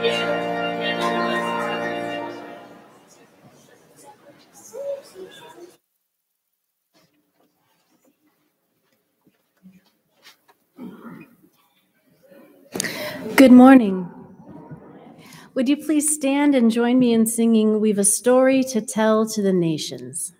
Good morning. Would you please stand and join me in singing We've a Story to Tell to the Nations?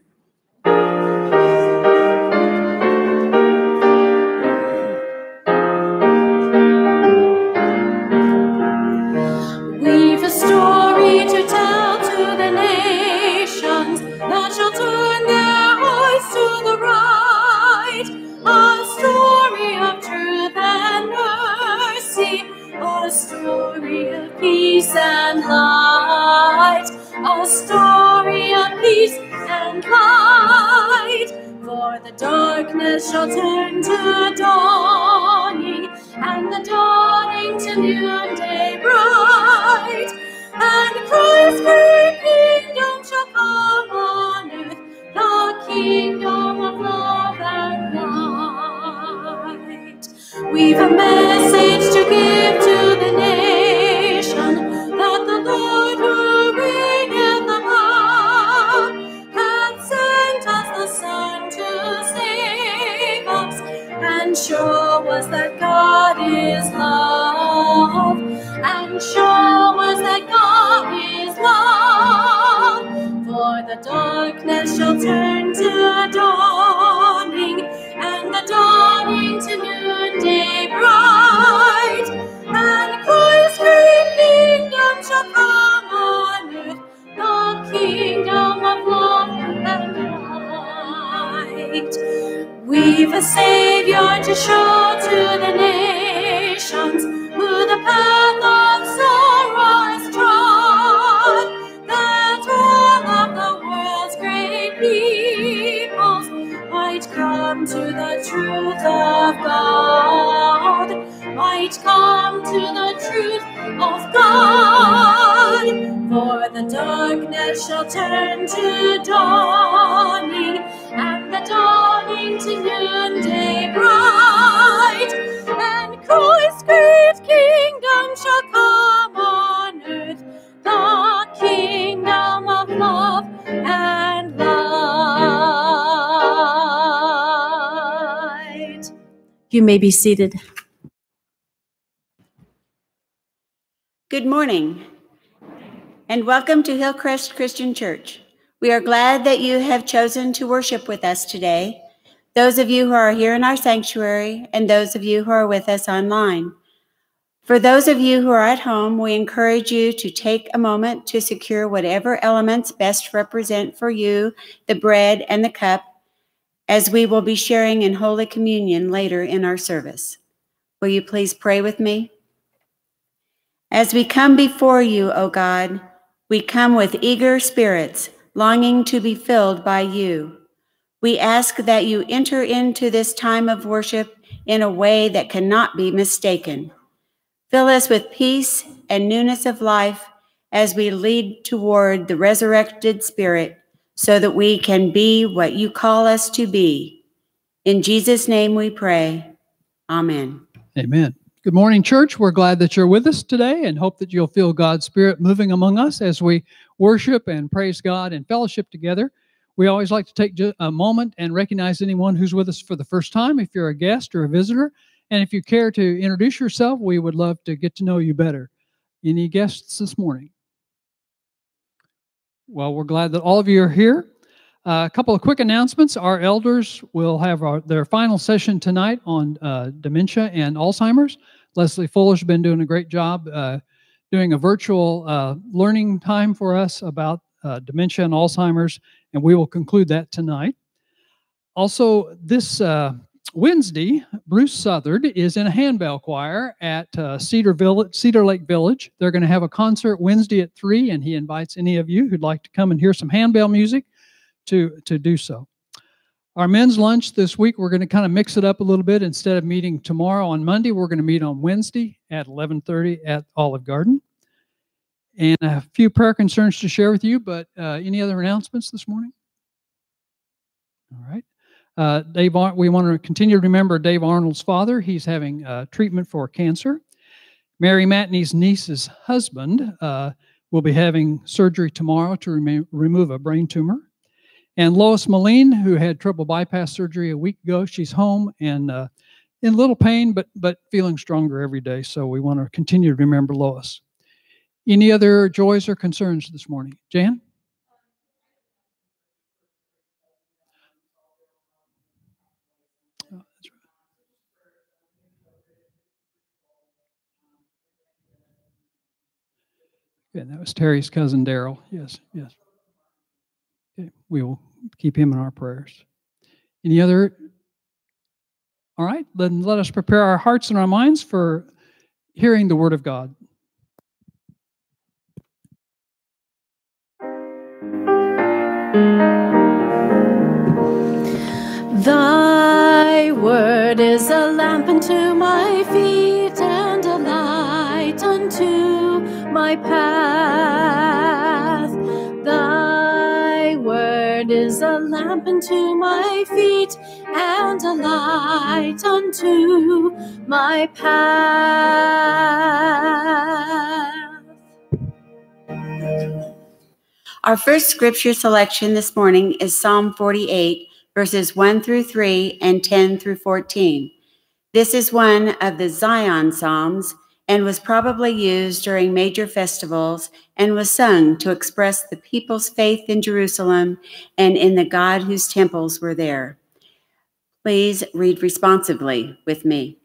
Light. We've a Savior to show to the nations who the path of sorrow has trod, that all of the world's great peoples might come to the truth of God, might come to the truth of God. For the darkness shall turn to dawning, the You may be seated. Good morning, and welcome to Hillcrest Christian Church. We are glad that you have chosen to worship with us today, those of you who are here in our sanctuary, and those of you who are with us online. For those of you who are at home, we encourage you to take a moment to secure whatever elements best represent for you the bread and the cup, as we will be sharing in Holy Communion later in our service. Will you please pray with me? As we come before you, O God, we come with eager spirits, longing to be filled by you. We ask that you enter into this time of worship in a way that cannot be mistaken. Fill us with peace and newness of life as we lead toward the resurrected Spirit so that we can be what you call us to be. In Jesus' name we pray. Amen. Amen. Good morning, church. We're glad that you're with us today and hope that you'll feel God's Spirit moving among us as we worship and praise God and fellowship together. We always like to take a moment and recognize anyone who's with us for the first time, if you're a guest or a visitor. And if you care to introduce yourself, we would love to get to know you better. Any guests this morning? Well, we're glad that all of you are here. Uh, a couple of quick announcements. Our elders will have our, their final session tonight on uh, dementia and Alzheimer's. Leslie Fuller's been doing a great job uh, doing a virtual uh, learning time for us about uh, dementia and Alzheimer's, and we will conclude that tonight. Also, this uh, Wednesday, Bruce Southard is in a handbell choir at Cedar Village, Cedar Lake Village. They're going to have a concert Wednesday at three, and he invites any of you who'd like to come and hear some handbell music to, to do so. Our men's lunch this week, we're going to kind of mix it up a little bit. Instead of meeting tomorrow on Monday, we're going to meet on Wednesday at 11:30 at Olive Garden. And a few prayer concerns to share with you, but uh, any other announcements this morning? All right. Uh, Dave, we want to continue to remember Dave Arnold's father. He's having uh, treatment for cancer. Mary Matney's niece's husband uh, will be having surgery tomorrow to rem- remove a brain tumor. And Lois Moline, who had triple bypass surgery a week ago, she's home and uh, in little pain, but but feeling stronger every day. So we want to continue to remember Lois. Any other joys or concerns this morning, Jan? Yeah, that was Terry's cousin Daryl. Yes, yes. Okay, we will keep him in our prayers. Any other? All right, then let us prepare our hearts and our minds for hearing the word of God. Unto my feet and a light unto my path. Thy word is a lamp unto my feet and a light unto my path. Our first scripture selection this morning is Psalm 48, verses 1 through 3 and 10 through 14. This is one of the Zion Psalms and was probably used during major festivals and was sung to express the people's faith in Jerusalem and in the God whose temples were there. Please read responsively with me.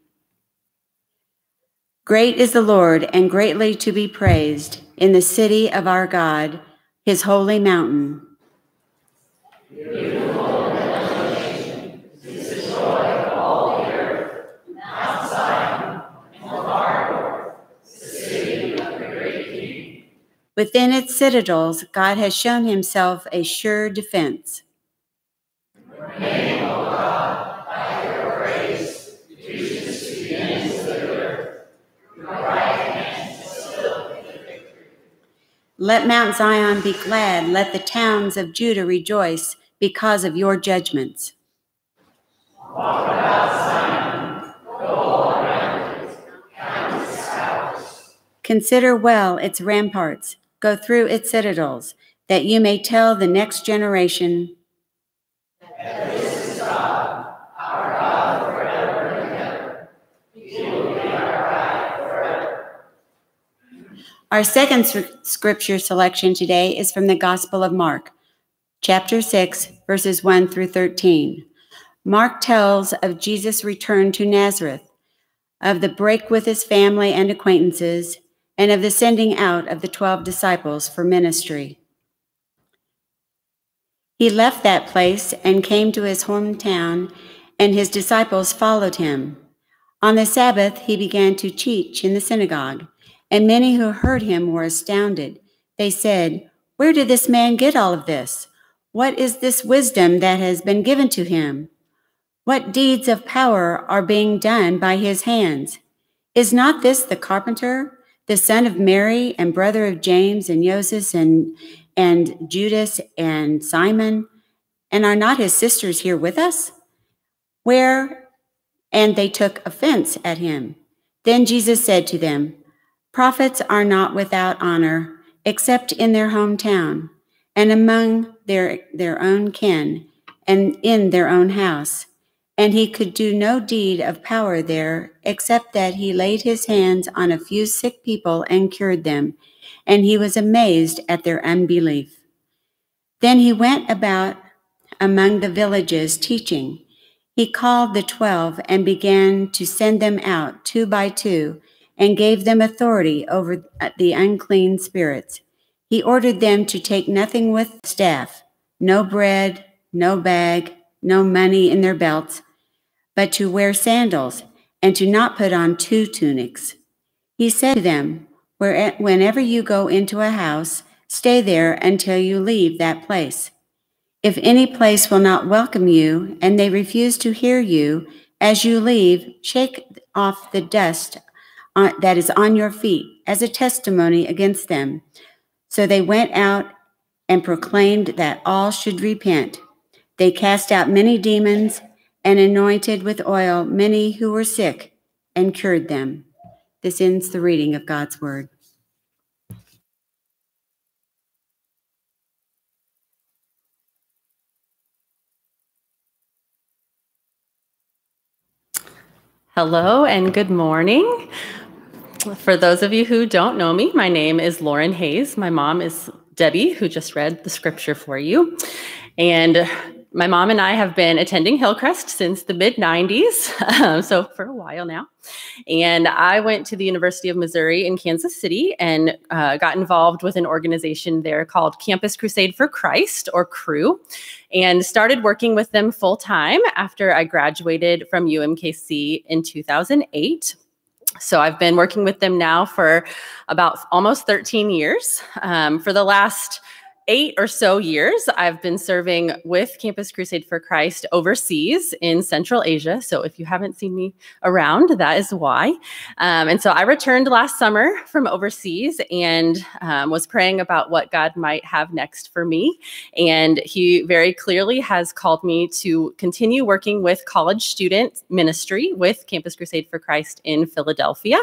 Great is the Lord and greatly to be praised in the city of our God, his holy mountain. Within its citadels, God has shown himself a sure defense. Let Mount Zion be glad, let the towns of Judah rejoice because of your judgments. Consider well its ramparts, go through its citadels, that you may tell the next generation. Our second scripture selection today is from the Gospel of Mark, chapter 6, verses 1 through 13. Mark tells of Jesus' return to Nazareth, of the break with his family and acquaintances, and of the sending out of the 12 disciples for ministry. He left that place and came to his hometown, and his disciples followed him. On the Sabbath, he began to teach in the synagogue, and many who heard him were astounded. They said, Where did this man get all of this? What is this wisdom that has been given to him? What deeds of power are being done by his hands? Is not this the carpenter, the son of Mary, and brother of James and Joseph and, and Judas and Simon? And are not his sisters here with us? Where? And they took offense at him. Then Jesus said to them, Prophets are not without honor, except in their hometown, and among their, their own kin, and in their own house. And he could do no deed of power there, except that he laid his hands on a few sick people and cured them. And he was amazed at their unbelief. Then he went about among the villages teaching. He called the twelve and began to send them out two by two and gave them authority over the unclean spirits. He ordered them to take nothing with staff, no bread, no bag, no money in their belts, but to wear sandals and to not put on two tunics. He said to them, Whenever you go into a house, stay there until you leave that place. If any place will not welcome you and they refuse to hear you, as you leave, shake off the dust that is on your feet as a testimony against them. So they went out and proclaimed that all should repent. They cast out many demons and anointed with oil many who were sick and cured them. This ends the reading of God's word. Hello and good morning. For those of you who don't know me, my name is Lauren Hayes. My mom is Debbie, who just read the scripture for you. And my mom and I have been attending Hillcrest since the mid 90s, so for a while now. And I went to the University of Missouri in Kansas City and uh, got involved with an organization there called Campus Crusade for Christ, or CRU, and started working with them full time after I graduated from UMKC in 2008. So I've been working with them now for about almost 13 years. Um, for the last eight or so years, I've been serving with Campus Crusade for Christ overseas in Central Asia. So if you haven't seen me around, that is why. Um, and so I returned last summer from overseas and um, was praying about what God might have next for me. And He very clearly has called me to continue working with college student ministry with Campus Crusade for Christ in Philadelphia.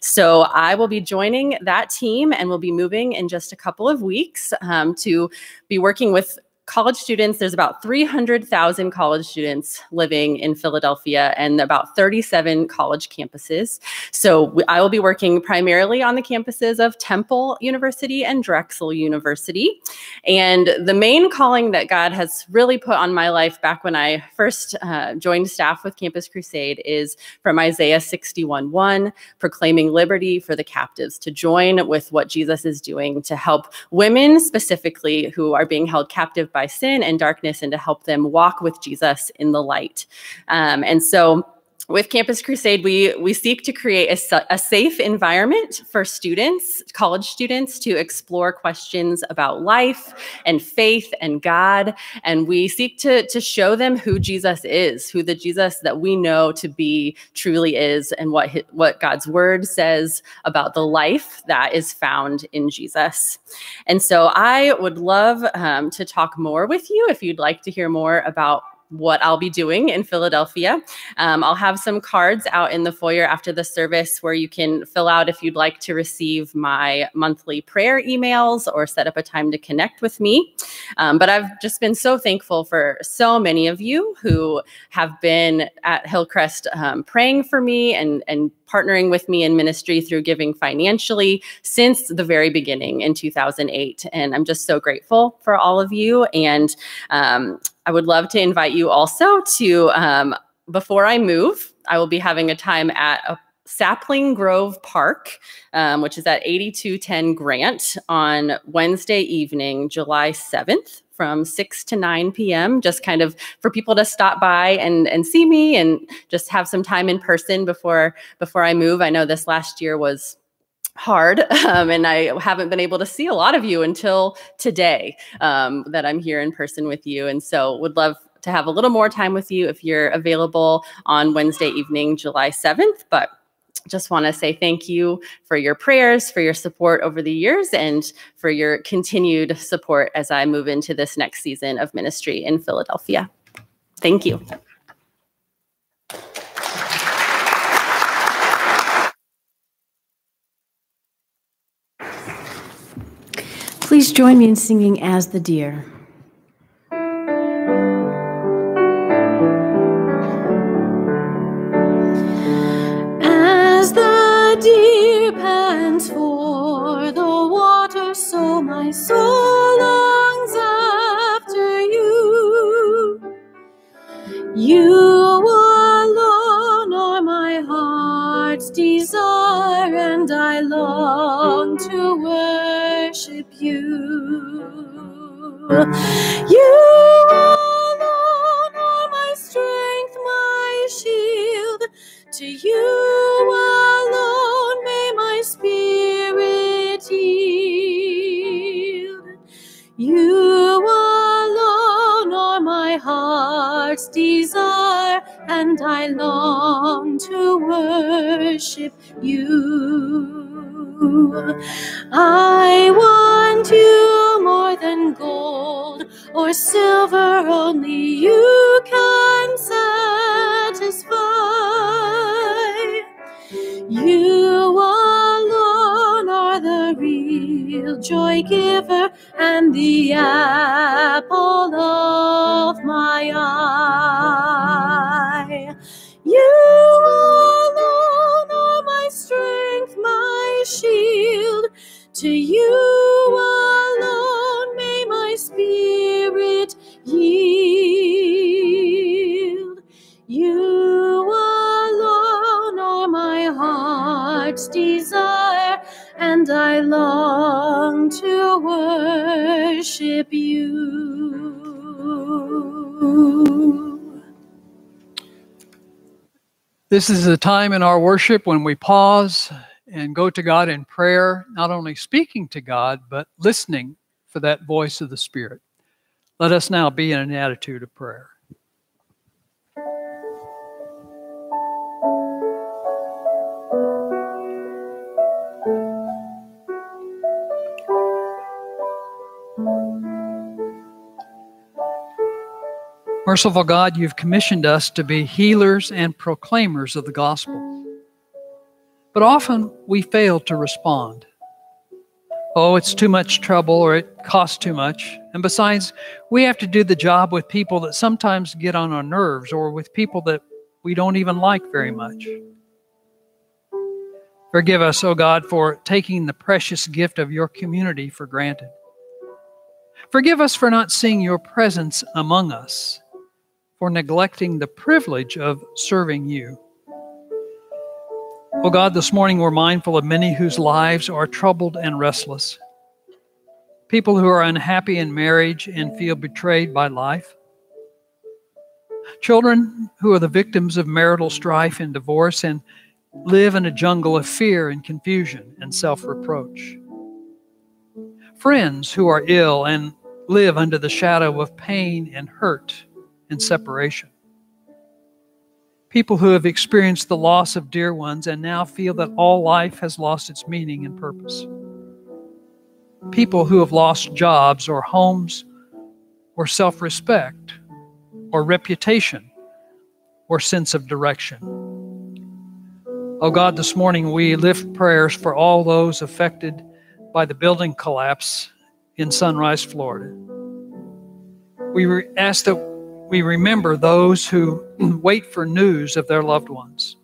So I will be joining that team and will be moving in just a couple of weeks. Um, to be working with college students, there's about 300,000 college students living in Philadelphia and about 37 college campuses. So I will be working primarily on the campuses of Temple University and Drexel University. And the main calling that God has really put on my life back when I first uh, joined staff with Campus Crusade is from Isaiah 61:1, proclaiming liberty for the captives to join with what Jesus is doing to help women specifically who are being held captive by sin and darkness and to help them walk with Jesus in the light. Um, and so with Campus Crusade, we, we seek to create a, a, safe environment for students, college students, to explore questions about life and faith and God. And we seek to, to show them who Jesus is, who the Jesus that we know to be truly is, and what, what God's word says about the life that is found in Jesus. And so I would love um, to talk more with you if you'd like to hear more about what I'll be doing in Philadelphia. Um, I'll have some cards out in the foyer after the service where you can fill out if you'd like to receive my monthly prayer emails or set up a time to connect with me. Um, but I've just been so thankful for so many of you who have been at Hillcrest um, praying for me and, and partnering with me in ministry through giving financially since the very beginning in 2008. And I'm just so grateful for all of you. And um, I would love to invite you also to, um, before I move, I will be having a time at a Sapling Grove Park, um, which is at 8210 Grant on Wednesday evening, July 7th from 6 to 9 p.m. just kind of for people to stop by and and see me and just have some time in person before before I move. I know this last year was hard um, and i haven't been able to see a lot of you until today um, that i'm here in person with you and so would love to have a little more time with you if you're available on wednesday evening july 7th but just want to say thank you for your prayers, for your support over the years, and for your continued support as I move into this next season of ministry in Philadelphia. Thank you. Please join me in singing As the Deer. My soul longs after you. You alone are my heart's desire, and I long to worship you. You alone are my strength, my shield. To you alone desire, and I long to worship you. I want you more than gold or silver, only you the apple of my eye. This is a time in our worship when we pause and go to God in prayer, not only speaking to God, but listening for that voice of the Spirit. Let us now be in an attitude of prayer. Merciful God, you've commissioned us to be healers and proclaimers of the gospel. But often we fail to respond. Oh, it's too much trouble or it costs too much. And besides, we have to do the job with people that sometimes get on our nerves or with people that we don't even like very much. Forgive us, O oh God, for taking the precious gift of your community for granted. Forgive us for not seeing your presence among us, for neglecting the privilege of serving you. Oh God, this morning we're mindful of many whose lives are troubled and restless. People who are unhappy in marriage and feel betrayed by life. Children who are the victims of marital strife and divorce and live in a jungle of fear and confusion and self reproach. Friends who are ill and live under the shadow of pain and hurt and separation. People who have experienced the loss of dear ones and now feel that all life has lost its meaning and purpose. People who have lost jobs or homes or self respect or reputation or sense of direction. Oh God, this morning we lift prayers for all those affected by the building collapse in Sunrise, Florida. We ask that we remember those who wait for news of their loved ones,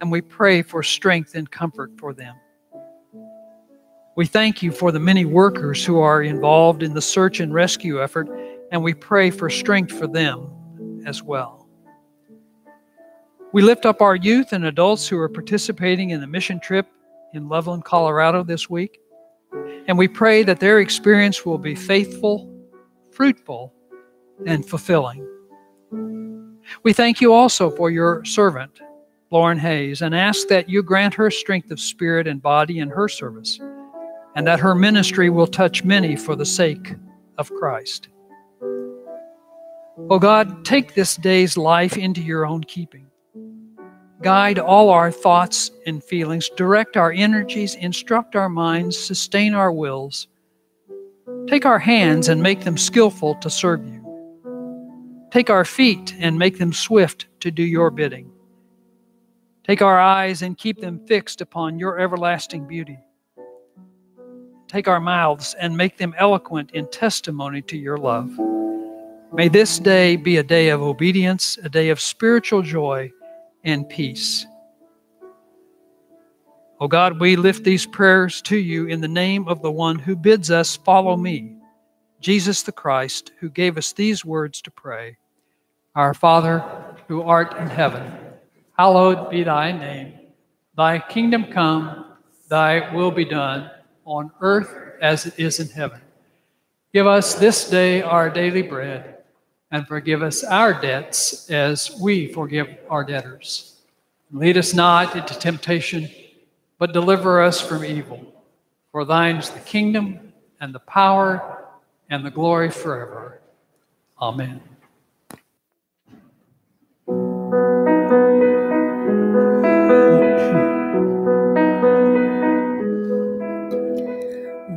and we pray for strength and comfort for them. We thank you for the many workers who are involved in the search and rescue effort, and we pray for strength for them as well. We lift up our youth and adults who are participating in the mission trip in Loveland, Colorado this week. And we pray that their experience will be faithful, fruitful, and fulfilling. We thank you also for your servant, Lauren Hayes, and ask that you grant her strength of spirit and body in her service, and that her ministry will touch many for the sake of Christ. Oh God, take this day's life into your own keeping. Guide all our thoughts and feelings, direct our energies, instruct our minds, sustain our wills. Take our hands and make them skillful to serve you. Take our feet and make them swift to do your bidding. Take our eyes and keep them fixed upon your everlasting beauty. take our mouths and make them eloquent in testimony to your love. May this day be a day of obedience, a day of spiritual joy and peace. Oh God, we lift these prayers to you in the name of the one who bids us follow me, Jesus the Christ, who gave us these words to pray Our Father, who art in heaven, hallowed be thy name. Thy kingdom come, thy will be done, on earth as it is in heaven. Give us this day our daily bread, and forgive us our debts as we forgive our debtors. Lead us not into temptation, but deliver us from evil. For thine is the kingdom, and the power, and the glory forever. Amen.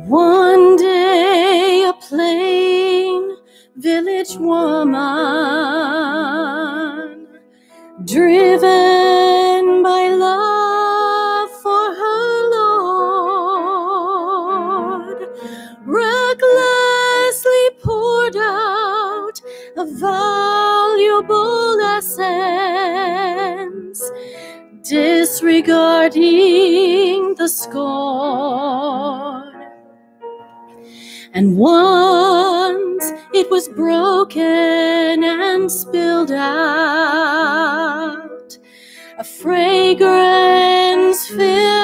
One day, a plain village woman, driven valuable essence, disregarding the scorn. And once it was broken and spilled out, a fragrance filled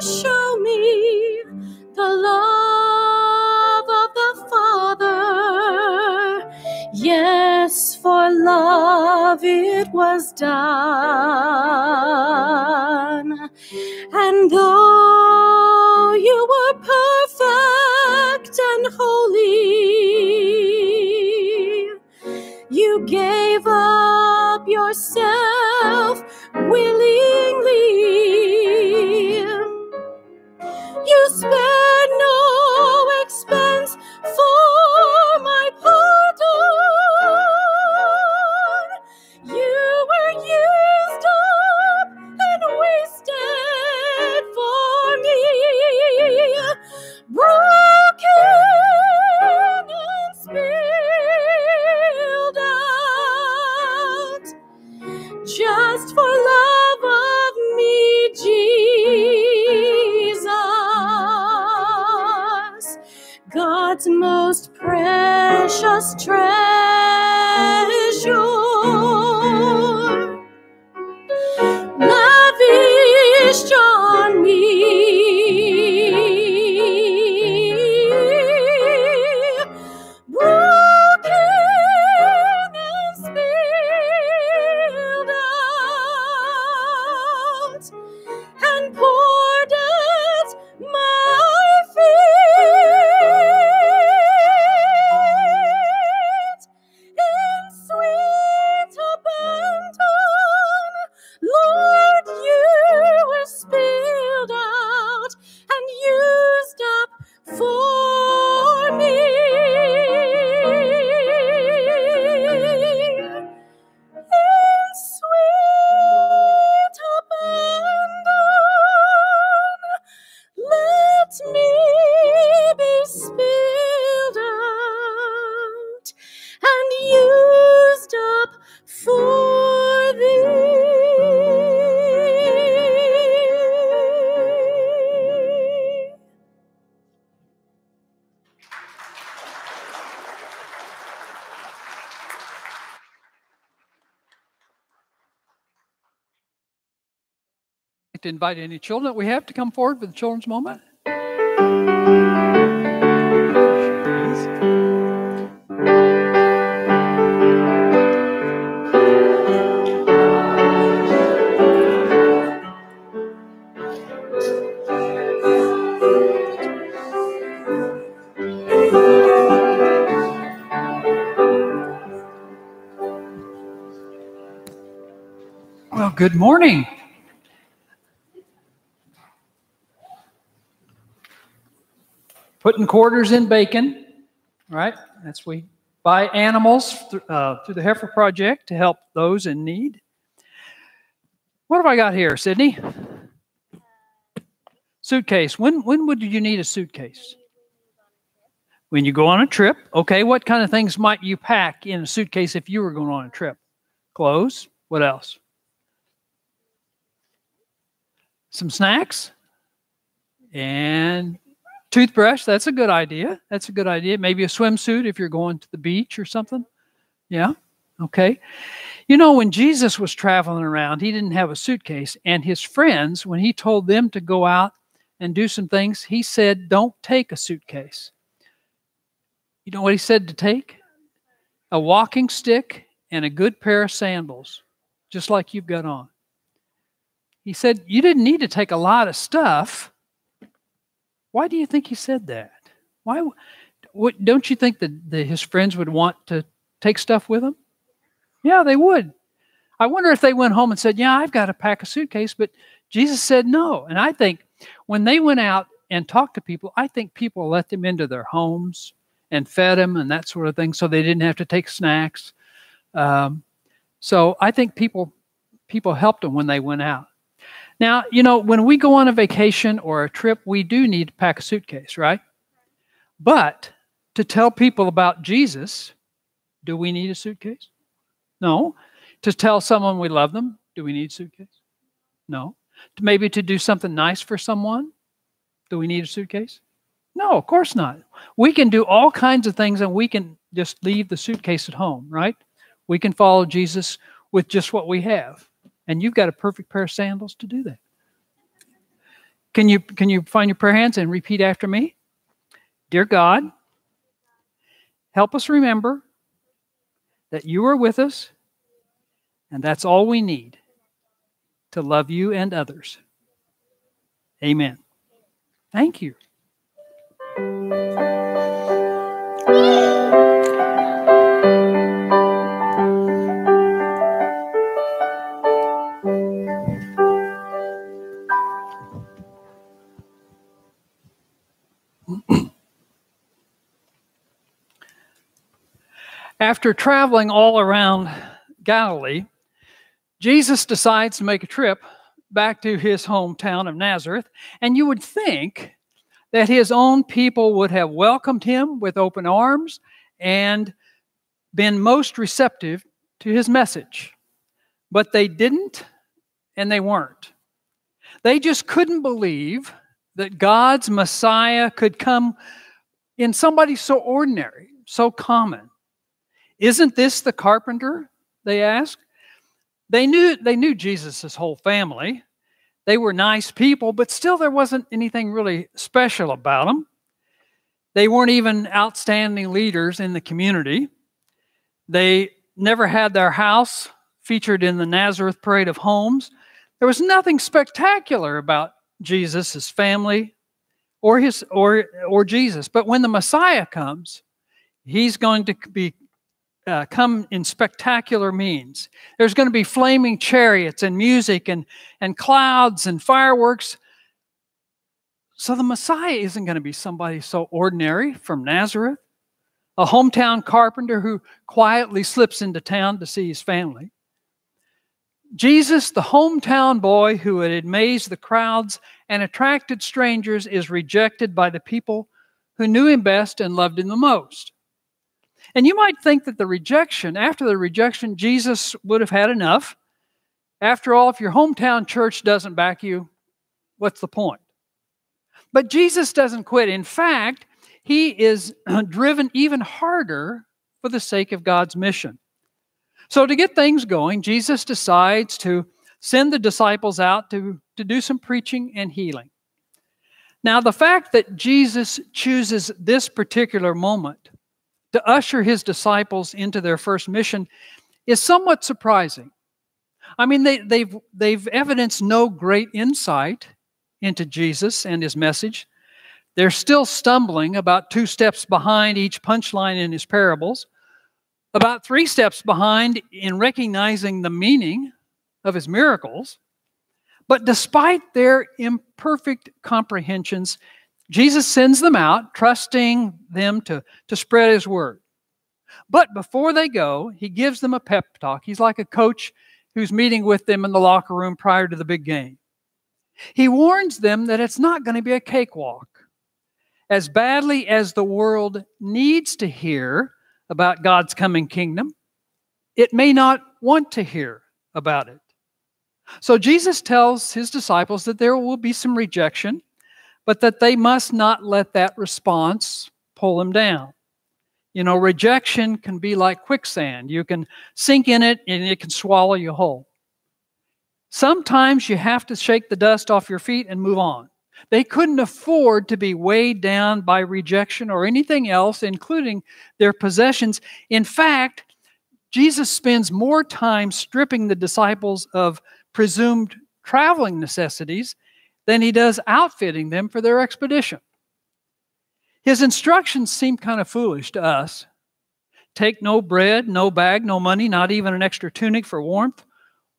show me the love of the Father. Yes, for love it was done. To invite any children that we have to come forward for the children's moment. Good morning. Putting quarters in bacon, right? That's we buy animals th- uh, through the Heifer Project to help those in need. What have I got here, Sydney? Suitcase. When when would you need a suitcase? When you go on a trip. Okay, what kind of things might you pack in a suitcase if you were going on a trip? Clothes. What else? Some snacks and toothbrush. That's a good idea. That's a good idea. Maybe a swimsuit if you're going to the beach or something. Yeah. Okay. You know, when Jesus was traveling around, he didn't have a suitcase. And his friends, when he told them to go out and do some things, he said, Don't take a suitcase. You know what he said to take? A walking stick and a good pair of sandals, just like you've got on. He said, You didn't need to take a lot of stuff. Why do you think he said that? Why? What, don't you think that his friends would want to take stuff with them? Yeah, they would. I wonder if they went home and said, Yeah, I've got to pack a suitcase, but Jesus said no. And I think when they went out and talked to people, I think people let them into their homes and fed them and that sort of thing so they didn't have to take snacks. Um, so I think people people helped them when they went out. Now, you know, when we go on a vacation or a trip, we do need to pack a suitcase, right? But to tell people about Jesus, do we need a suitcase? No. To tell someone we love them, do we need a suitcase? No. Maybe to do something nice for someone, do we need a suitcase? No, of course not. We can do all kinds of things and we can just leave the suitcase at home, right? We can follow Jesus with just what we have. And you've got a perfect pair of sandals to do that. Can you can you find your prayer hands and repeat after me? Dear God, help us remember that you are with us and that's all we need to love you and others. Amen. Thank you. After traveling all around Galilee, Jesus decides to make a trip back to his hometown of Nazareth. And you would think that his own people would have welcomed him with open arms and been most receptive to his message. But they didn't and they weren't. They just couldn't believe that God's Messiah could come in somebody so ordinary, so common. Isn't this the carpenter? They asked. They knew they knew Jesus' whole family. They were nice people, but still there wasn't anything really special about them. They weren't even outstanding leaders in the community. They never had their house featured in the Nazareth Parade of Homes. There was nothing spectacular about Jesus' his family or his or or Jesus. But when the Messiah comes, he's going to be uh, come in spectacular means. There's going to be flaming chariots and music and, and clouds and fireworks. So the Messiah isn't going to be somebody so ordinary from Nazareth, a hometown carpenter who quietly slips into town to see his family. Jesus, the hometown boy who had amazed the crowds and attracted strangers, is rejected by the people who knew him best and loved him the most. And you might think that the rejection, after the rejection, Jesus would have had enough. After all, if your hometown church doesn't back you, what's the point? But Jesus doesn't quit. In fact, he is driven even harder for the sake of God's mission. So, to get things going, Jesus decides to send the disciples out to, to do some preaching and healing. Now, the fact that Jesus chooses this particular moment to usher his disciples into their first mission is somewhat surprising. I mean, they, they've, they've evidenced no great insight into Jesus and his message. They're still stumbling about two steps behind each punchline in his parables, about three steps behind in recognizing the meaning of his miracles. But despite their imperfect comprehensions, Jesus sends them out, trusting them to, to spread his word. But before they go, he gives them a pep talk. He's like a coach who's meeting with them in the locker room prior to the big game. He warns them that it's not going to be a cakewalk. As badly as the world needs to hear about God's coming kingdom, it may not want to hear about it. So Jesus tells his disciples that there will be some rejection, but that they must not let that response pull them down. You know, rejection can be like quicksand. You can sink in it and it can swallow you whole. Sometimes you have to shake the dust off your feet and move on. They couldn't afford to be weighed down by rejection or anything else, including their possessions. In fact, Jesus spends more time stripping the disciples of presumed traveling necessities than he does outfitting them for their expedition. His instructions seem kind of foolish to us. Take no bread, no bag, no money, not even an extra tunic for warmth,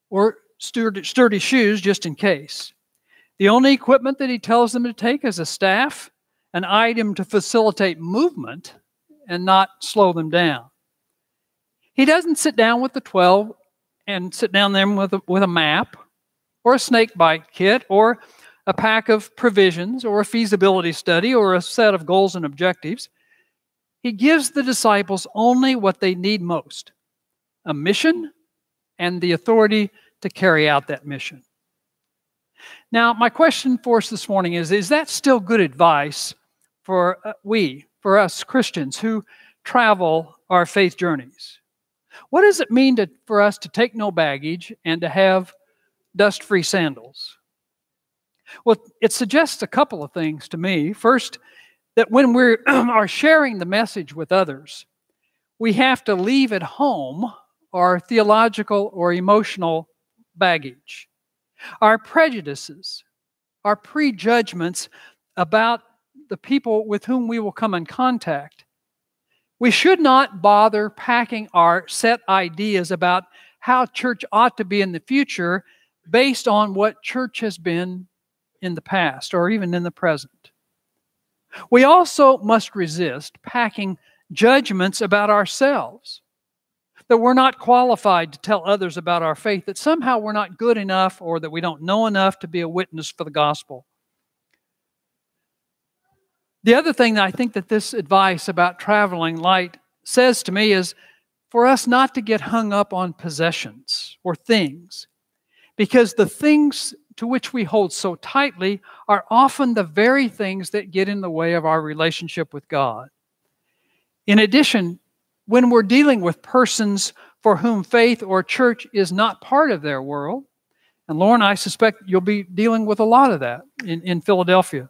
or sturdy, shoes just in case. The only equipment that he tells them to take is a staff, an item to facilitate movement and not slow them down. He doesn't sit down with the 12 and sit down there with a, with a map or a snake bite kit or a pack of provisions or a feasibility study or a set of goals and objectives. He gives the disciples only what they need most a mission and the authority to carry out that mission. Now, my question for us this morning is Is that still good advice for uh, we, for us Christians who travel our faith journeys? What does it mean to, for us to take no baggage and to have dust free sandals? Well, it suggests a couple of things to me. First, that when we are sharing the message with others, we have to leave at home our theological or emotional baggage, our prejudices, our prejudgments about the people with whom we will come in contact. We should not bother packing our set ideas about how church ought to be in the future based on what church has been in the past or even in the present. We also must resist packing judgments about ourselves that we're not qualified to tell others about our faith, that somehow we're not good enough or that we don't know enough to be a witness for the gospel. The other thing that I think that this advice about traveling light says to me is for us not to get hung up on possessions or things, because the things to which we hold so tightly are often the very things that get in the way of our relationship with God. In addition, when we're dealing with persons for whom faith or church is not part of their world, and Lauren, I suspect you'll be dealing with a lot of that in, in Philadelphia.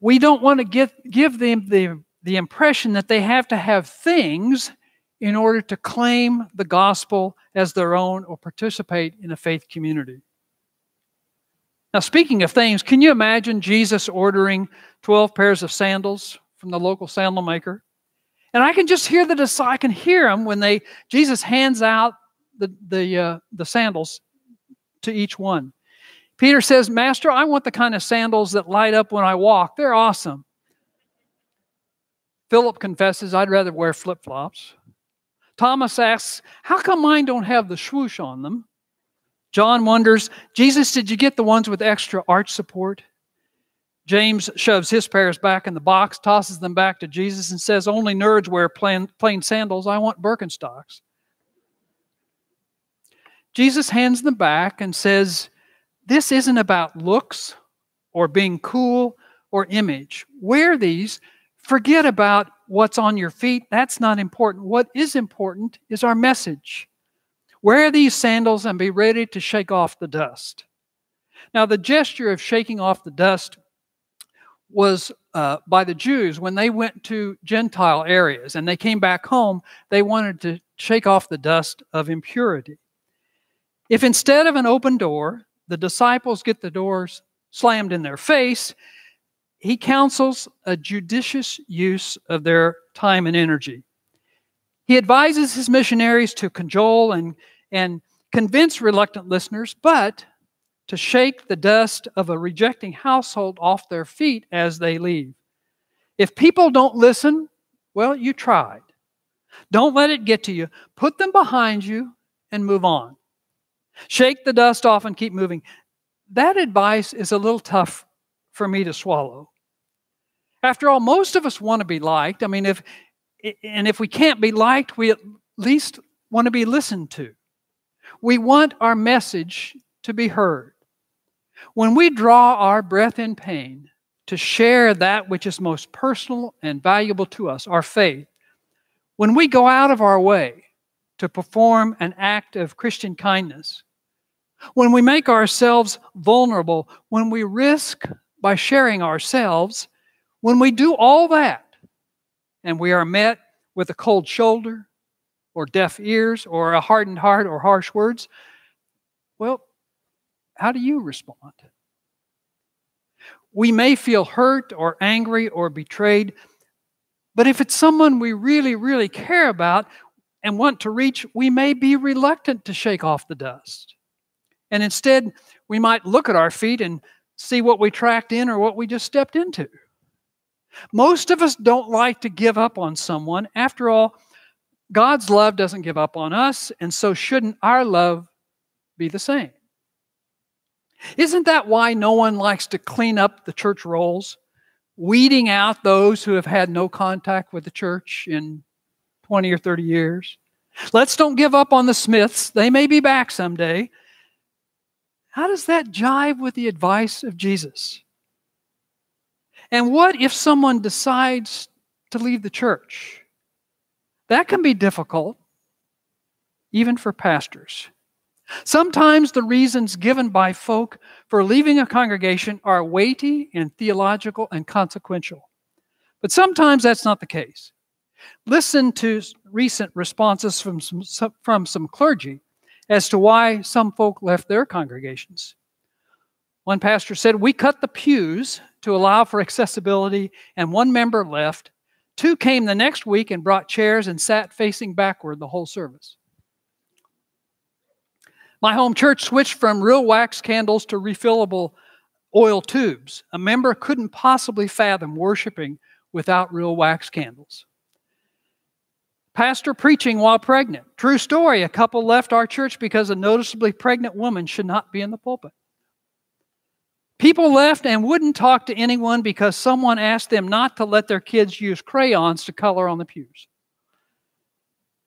We don't want to get, give them the, the impression that they have to have things in order to claim the gospel as their own or participate in a faith community. Now, speaking of things, can you imagine Jesus ordering 12 pairs of sandals from the local sandal maker? And I can just hear the I can hear them when they Jesus hands out the the uh, the sandals to each one. Peter says, "Master, I want the kind of sandals that light up when I walk. They're awesome." Philip confesses, "I'd rather wear flip-flops." Thomas asks, "How come mine don't have the swoosh on them?" John wonders, Jesus, did you get the ones with extra arch support? James shoves his pairs back in the box, tosses them back to Jesus, and says, Only nerds wear plain, plain sandals. I want Birkenstocks. Jesus hands them back and says, This isn't about looks or being cool or image. Wear these. Forget about what's on your feet. That's not important. What is important is our message. Wear these sandals and be ready to shake off the dust. Now, the gesture of shaking off the dust was uh, by the Jews when they went to Gentile areas and they came back home, they wanted to shake off the dust of impurity. If instead of an open door, the disciples get the doors slammed in their face, he counsels a judicious use of their time and energy. He advises his missionaries to cajole and, and convince reluctant listeners, but to shake the dust of a rejecting household off their feet as they leave. If people don't listen, well, you tried. Don't let it get to you. Put them behind you and move on. Shake the dust off and keep moving. That advice is a little tough for me to swallow. After all, most of us want to be liked. I mean, if and if we can't be liked, we at least want to be listened to. We want our message to be heard. When we draw our breath in pain to share that which is most personal and valuable to us, our faith, when we go out of our way to perform an act of Christian kindness, when we make ourselves vulnerable, when we risk by sharing ourselves, when we do all that and we are met with a cold shoulder or deaf ears or a hardened heart or harsh words, well, how do you respond? We may feel hurt or angry or betrayed, but if it's someone we really, really care about and want to reach, we may be reluctant to shake off the dust. And instead, we might look at our feet and see what we tracked in or what we just stepped into. Most of us don't like to give up on someone. After all, God's love doesn't give up on us, and so shouldn't our love be the same? Isn't that why no one likes to clean up the church rolls, weeding out those who have had no contact with the church in 20 or 30 years? Let's don't give up on the Smiths. They may be back someday. How does that jive with the advice of Jesus? And what if someone decides to leave the church? That can be difficult, even for pastors. Sometimes the reasons given by folk for leaving a congregation are weighty and theological and consequential. But sometimes that's not the case. Listen to recent responses from some, from some clergy as to why some folk left their congregations. One pastor said, We cut the pews to allow for accessibility, and one member left. Two came the next week and brought chairs and sat facing backward the whole service. My home church switched from real wax candles to refillable oil tubes. A member couldn't possibly fathom worshiping without real wax candles. Pastor preaching while pregnant. True story. A couple left our church because a noticeably pregnant woman should not be in the pulpit. People left and wouldn't talk to anyone because someone asked them not to let their kids use crayons to color on the pews.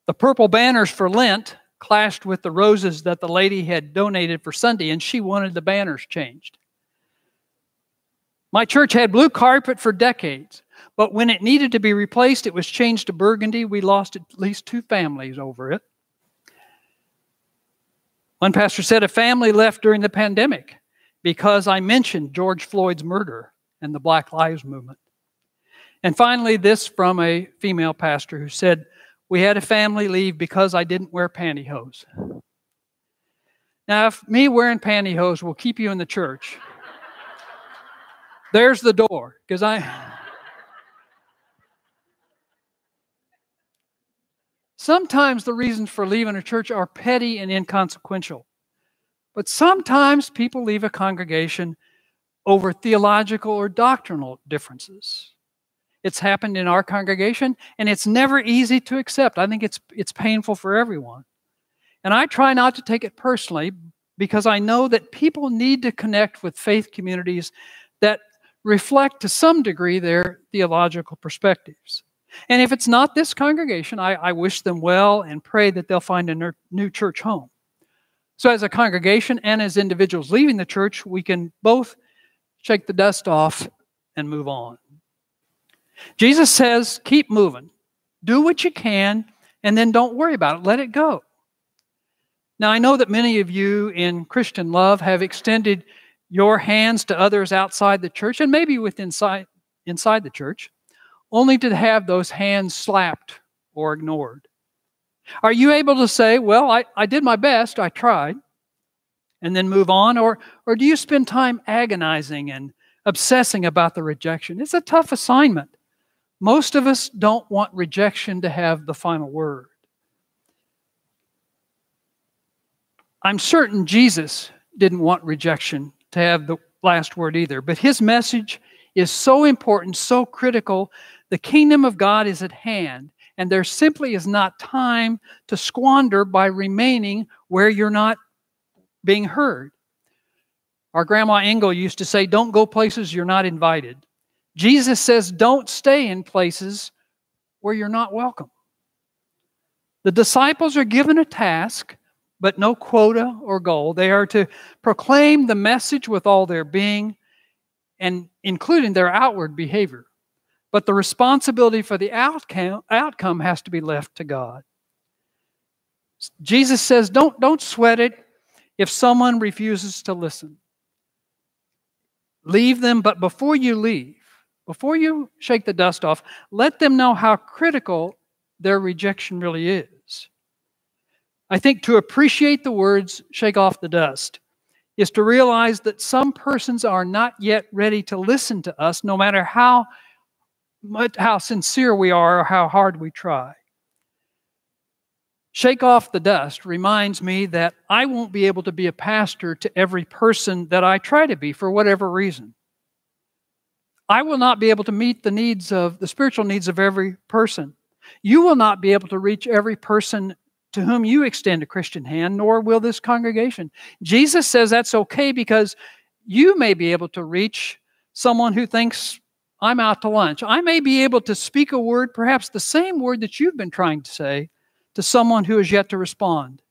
The purple banners for Lent clashed with the roses that the lady had donated for Sunday, and she wanted the banners changed. My church had blue carpet for decades, but when it needed to be replaced, it was changed to burgundy. We lost at least two families over it. One pastor said a family left during the pandemic because I mentioned George Floyd's murder and the Black Lives Movement. And finally, this from a female pastor who said, we had a family leave because I didn't wear pantyhose. Now, if me wearing pantyhose will keep you in the church, there's the door. Because I. Sometimes the reasons for leaving a church are petty and inconsequential. But sometimes people leave a congregation over theological or doctrinal differences. It's happened in our congregation, and it's never easy to accept. I think it's, it's painful for everyone. And I try not to take it personally because I know that people need to connect with faith communities that reflect to some degree their theological perspectives. And if it's not this congregation, I, I wish them well and pray that they'll find a new church home. So, as a congregation and as individuals leaving the church, we can both shake the dust off and move on. Jesus says, keep moving. Do what you can, and then don't worry about it. Let it go. Now, I know that many of you in Christian love have extended your hands to others outside the church and maybe within inside, inside the church, only to have those hands slapped or ignored? Are you able to say, Well, I, I did my best, I tried, and then move on? Or, or do you spend time agonizing and obsessing about the rejection? It's a tough assignment. Most of us don't want rejection to have the final word. I'm certain Jesus didn't want rejection to have the last word either, but his message is so important, so critical. The kingdom of God is at hand, and there simply is not time to squander by remaining where you're not being heard. Our grandma Engel used to say, Don't go places you're not invited. Jesus says, Don't stay in places where you're not welcome. The disciples are given a task but no quota or goal. They are to proclaim the message with all their being and including their outward behavior. But the responsibility for the outcome, outcome has to be left to God. Jesus says, don't, don't sweat it if someone refuses to listen. Leave them, but before you leave, before you shake the dust off, let them know how critical their rejection really is. I think to appreciate the words, shake off the dust, is to realize that some persons are not yet ready to listen to us, no matter how much, how sincere we are or how hard we try. Shake off the dust reminds me that I won't be able to be a pastor to every person that I try to be for whatever reason. I will not be able to meet the needs of the spiritual needs of every person. You will not be able to reach every person to whom you extend a Christian hand, nor will this congregation. Jesus says that's okay because you may be able to reach someone who thinks, I'm out to lunch. I may be able to speak a word, perhaps the same word that you've been trying to say, to someone who has yet to respond.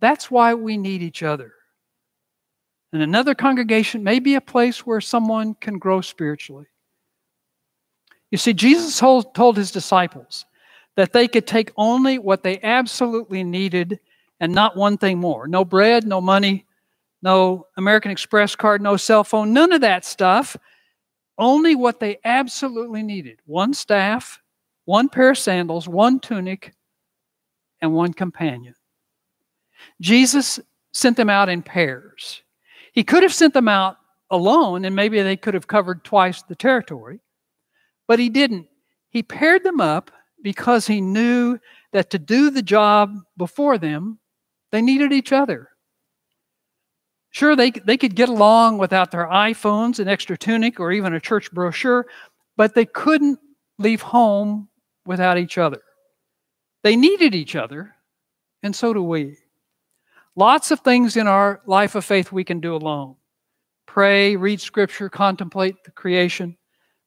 That's why we need each other. And another congregation may be a place where someone can grow spiritually. You see, Jesus told, his disciples, that they could take only what they absolutely needed and not one thing more. No bread, no money, no American Express card, no cell phone, none of that stuff. Only what they absolutely needed one staff, one pair of sandals, one tunic, and one companion. Jesus sent them out in pairs. He could have sent them out alone, and maybe they could have covered twice the territory, but he didn't. He paired them up because he knew that to do the job before them, they needed each other. Sure, they, they could get along without their iPhones, an extra tunic, or even a church brochure, but they couldn't leave home without each other. They needed each other, and so do we. Lots of things in our life of faith we can do alone pray, read scripture, contemplate the creation.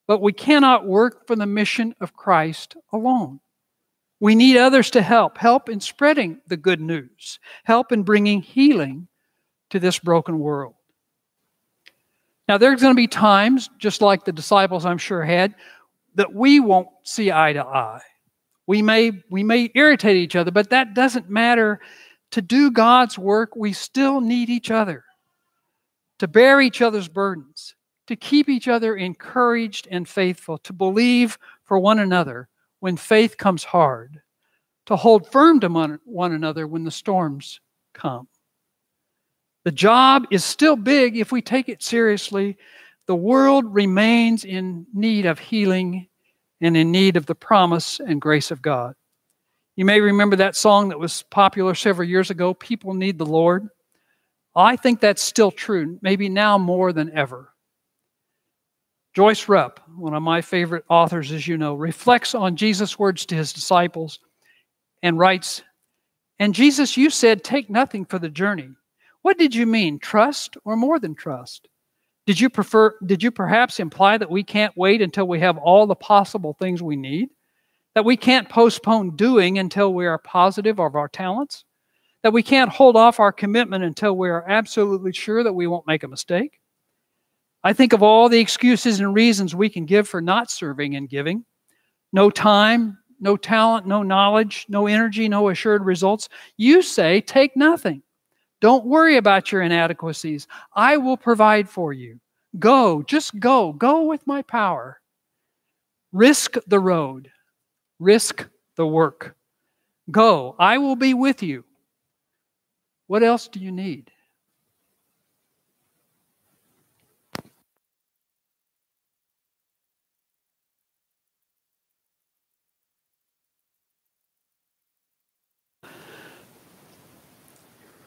But we cannot work for the mission of Christ alone. We need others to help, help in spreading the good news, help in bringing healing to this broken world. Now, there's going to be times, just like the disciples I'm sure had, that we won't see eye to eye. We may, we may irritate each other, but that doesn't matter. To do God's work, we still need each other to bear each other's burdens, to keep each other encouraged and faithful, to believe for one another when faith comes hard, to hold firm to one another when the storms come. The job is still big if we take it seriously. The world remains in need of healing and in need of the promise and grace of God. You may remember that song that was popular several years ago People Need the Lord. I think that's still true, maybe now more than ever. Joyce Rupp, one of my favorite authors, as you know, reflects on Jesus' words to his disciples and writes, And Jesus, you said, take nothing for the journey. What did you mean, trust or more than trust? Did you prefer did you perhaps imply that we can't wait until we have all the possible things we need? That we can't postpone doing until we are positive of our talents? That we can't hold off our commitment until we are absolutely sure that we won't make a mistake? I think of all the excuses and reasons we can give for not serving and giving no time, no talent, no knowledge, no energy, no assured results. You say, take nothing. Don't worry about your inadequacies. I will provide for you. Go, just go. Go with my power. Risk the road, risk the work. Go, I will be with you. What else do you need?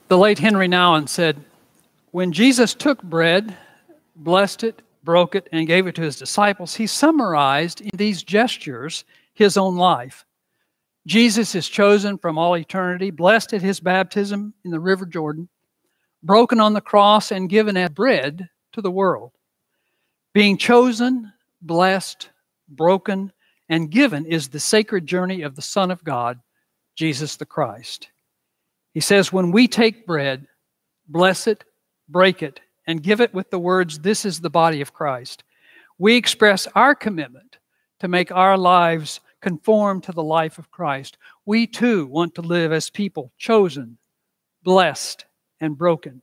The late Henri Nouwen said, When Jesus took bread, blessed it, broke it, and gave it to his disciples, he summarized in these gestures his own life. Jesus is chosen from all eternity, blessed at his baptism in the River Jordan, broken on the cross, and given as bread to the world. Being chosen, blessed, broken, and given is the sacred journey of the Son of God, Jesus the Christ. He says, When we take bread, bless it, break it, and give it with the words, This is the body of Christ, we express our commitment to make our lives conform to the life of Christ. We too want to live as people chosen, blessed, and broken,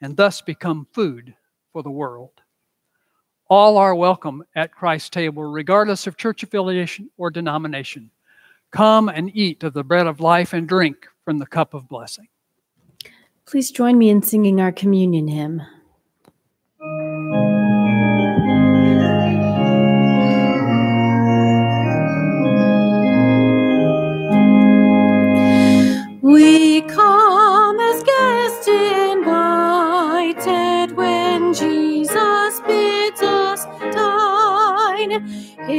and thus become food for the world. All are welcome at Christ's table, regardless of church affiliation or denomination. Come and eat of the bread of life and drink from the cup of blessing. Please join me in singing our communion hymn.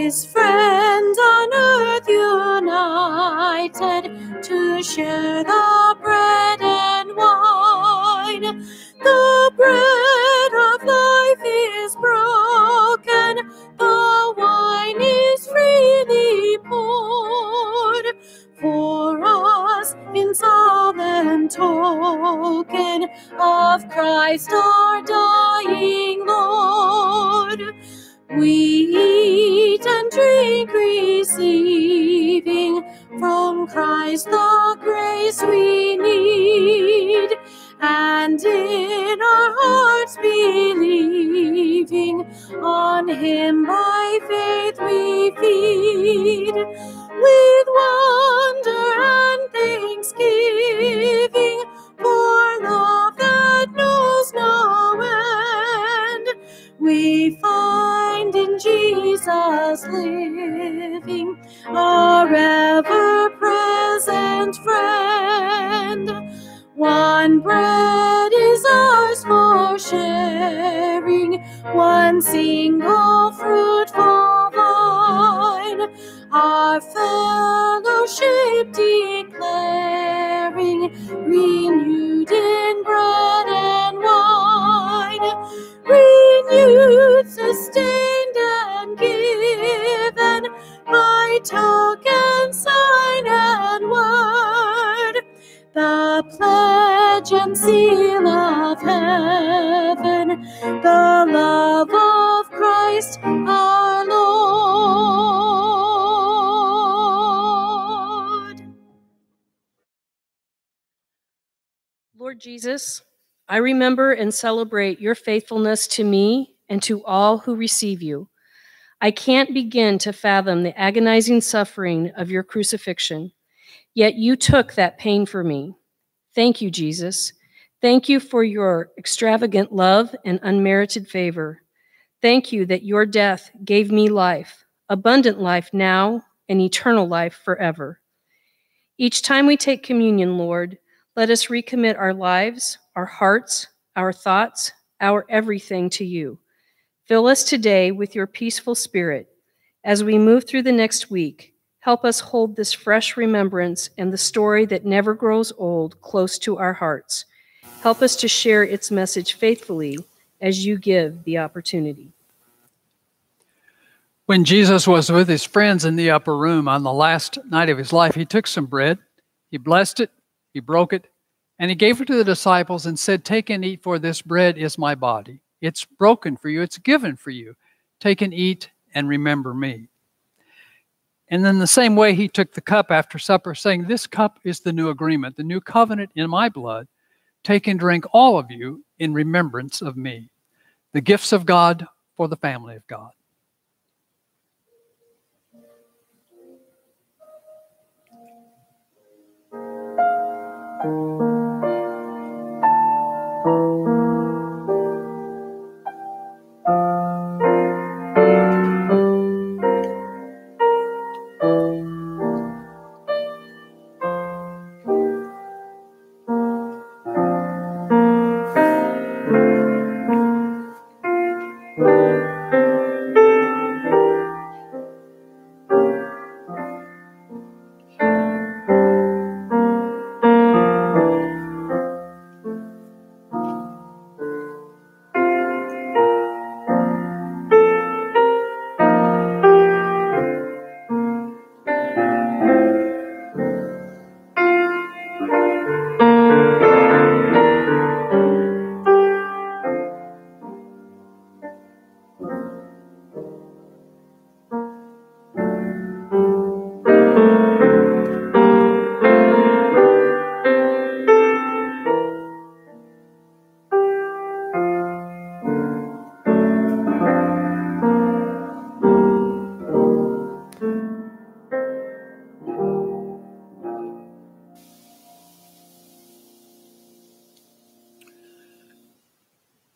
His friends on earth united to share the bread and wine. The bread of life is broken, the wine is freely poured for us in solemn token of Christ our dying Lord. We eat and drink, receiving from Christ the grace we need, and in our hearts believing on Him by faith we feed with wonder and thanksgiving for love that knows no end. We find in Jesus living our ever present friend. One bread is ours for sharing, one single fruitful vine our fellowship declaring, renewed in bread and wine, renewed, sustained, and given by token, sign, and word, the pledge and seal of heaven, the love of Christ our Lord. Lord Jesus, I remember and celebrate your faithfulness to me and to all who receive you. I can't begin to fathom the agonizing suffering of your crucifixion, yet you took that pain for me. Thank you, Jesus. Thank you for your extravagant love and unmerited favor. Thank you that your death gave me life, abundant life now and eternal life forever. Each time we take communion, Lord, let us recommit our lives, our hearts, our thoughts, our everything to you. Fill us today with your peaceful spirit. As we move through the next week, help us hold this fresh remembrance and the story that never grows old close to our hearts. Help us to share its message faithfully as you give the opportunity. When Jesus was with his friends in the upper room on the last night of his life, he took some bread, he blessed it, he broke it, and he gave it to the disciples and said, Take and eat, for this bread is my body. It's broken for you, it's given for you. Take and eat and remember me. And then the same way he took the cup after supper, saying, This cup is the new agreement, the new covenant in my blood. Take and drink, all of you, in remembrance of me. The gifts of God for the family of God.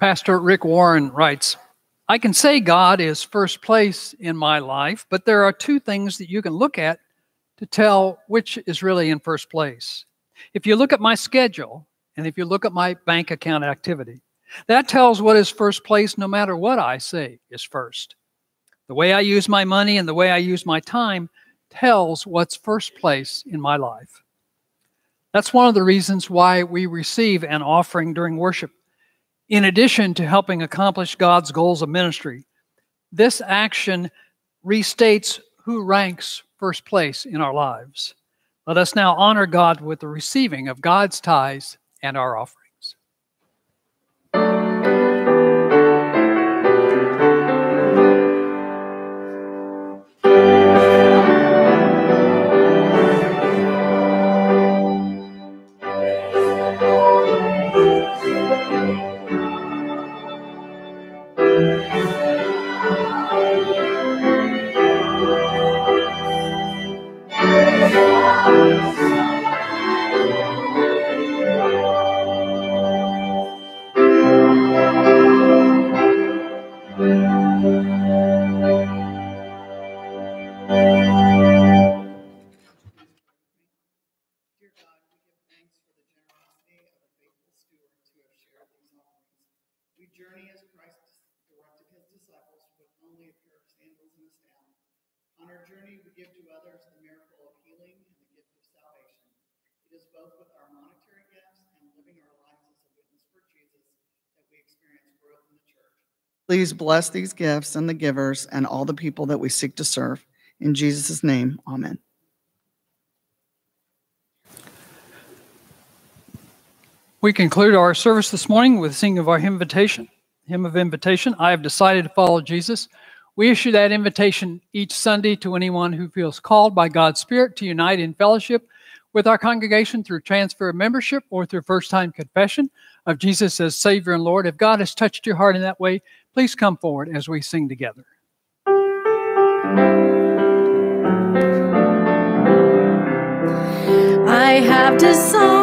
Pastor Rick Warren writes I can say God is first place in my life, but there are two things that you can look at to tell which is really in first place. If you look at my schedule and if you look at my bank account activity, that tells what is first place no matter what I say is first. The way I use my money and the way I use my time tells what's first place in my life. That's one of the reasons why we receive an offering during worship in addition to helping accomplish God's goals of ministry, this action restates who ranks first place in our lives. Let us now honor God with the receiving of God's tithes and our offerings. On our journey, we give to others the miracle of healing and the gift of salvation. It is both with our monetary gifts and living our lives as a witness for Jesus that we experience growth in the church. Please bless these gifts and the givers and all the people that we seek to serve. In Jesus' name, amen. We conclude our service this morning with singing of our hymn invitation. Hymn of invitation. I have decided to follow Jesus. We issue that invitation each Sunday to anyone who feels called by God's Spirit to unite in fellowship with our congregation through transfer of membership or through first time confession of Jesus as Savior and Lord. If God has touched your heart in that way, please come forward as we sing together. I have decided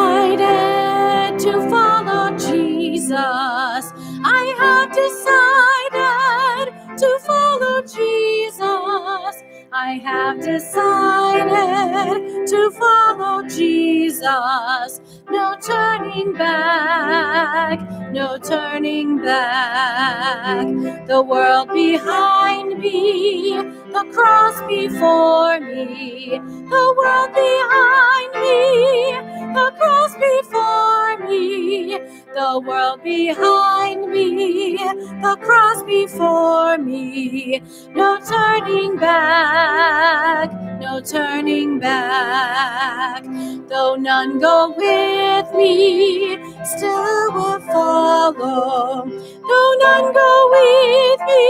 I have decided to follow Jesus. No turning back, no turning back. The world behind me, the cross before me. The world behind me, the cross before me. The world behind me, the cross before me. No turning back, no turning back. Though none go with me, still will follow. Though none go with me,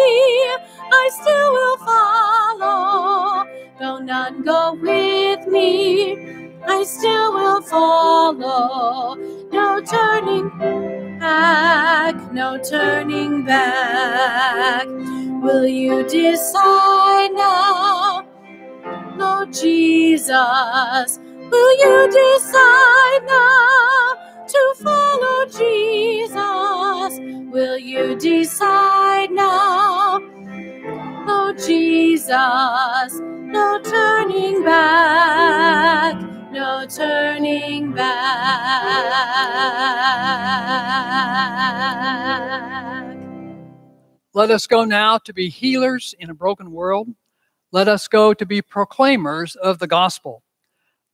I still will follow. Though none go with me, I still will follow. No turning back, no turning back. Will you decide now? Lord Jesus, will you decide now to follow Jesus? Will you decide now? Lord Jesus, no turning back, no turning back. Let us go now to be healers in a broken world. Let us go to be proclaimers of the gospel.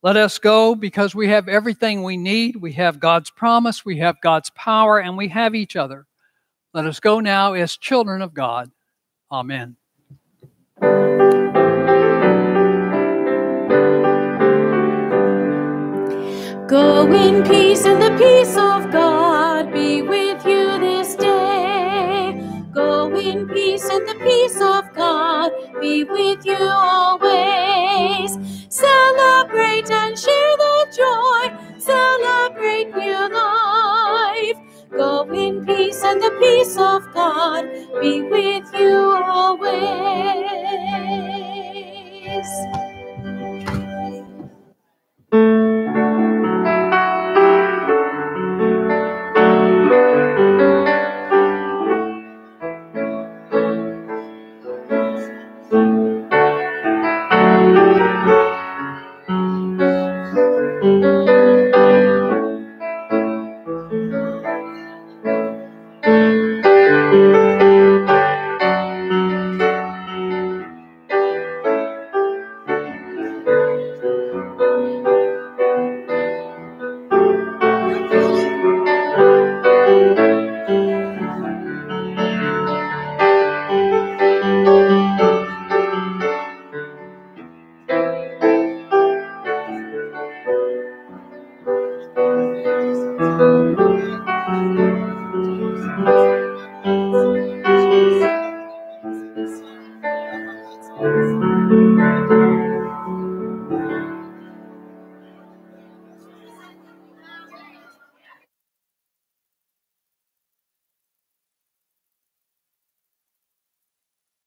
Let us go because we have everything we need. We have God's promise, we have God's power, and we have each other. Let us go now as children of God. Amen. Go in peace, and the peace of God be with you this day. Go in peace, and the peace of God be with you always. Celebrate and share the joy. Celebrate new life. Go in peace, and the peace of God be with you always.